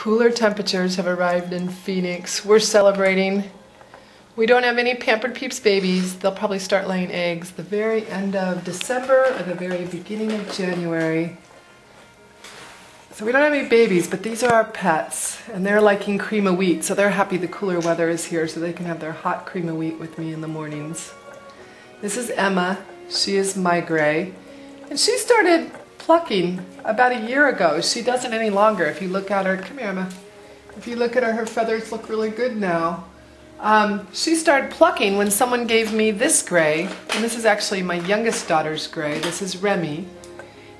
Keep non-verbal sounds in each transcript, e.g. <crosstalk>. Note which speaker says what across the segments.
Speaker 1: Cooler temperatures have arrived in Phoenix. We're celebrating. We don't have any Pampered Peeps babies. They'll probably start laying eggs the very end of December or the very beginning of January. So we don't have any babies, but these are our pets, and they're liking cream of wheat, so they're happy the cooler weather is here so they can have their hot cream of wheat with me in the mornings. This is Emma. She is my gray, and she started plucking about a year ago. She doesn't any longer. If you look at her, come here, Emma. If you look at her, her feathers look really good now. Um, she started plucking when someone gave me this gray, and this is actually my youngest daughter's gray. This is Remy.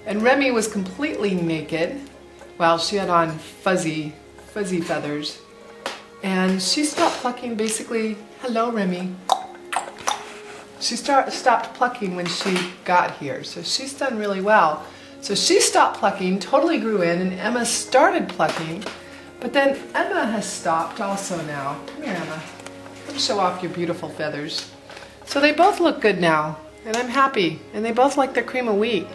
Speaker 1: And Remy was completely naked. Well, she had on fuzzy, fuzzy feathers. And she stopped plucking basically, hello Remy. She start, stopped plucking when she got here, so she's done really well. So she stopped plucking, totally grew in, and Emma started plucking. But then Emma has stopped also now. Come here, Emma. Come show off your beautiful feathers. So they both look good now, and I'm happy. And they both like their cream of wheat,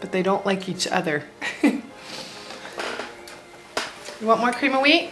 Speaker 1: but they don't like each other. <laughs> you want more cream of wheat?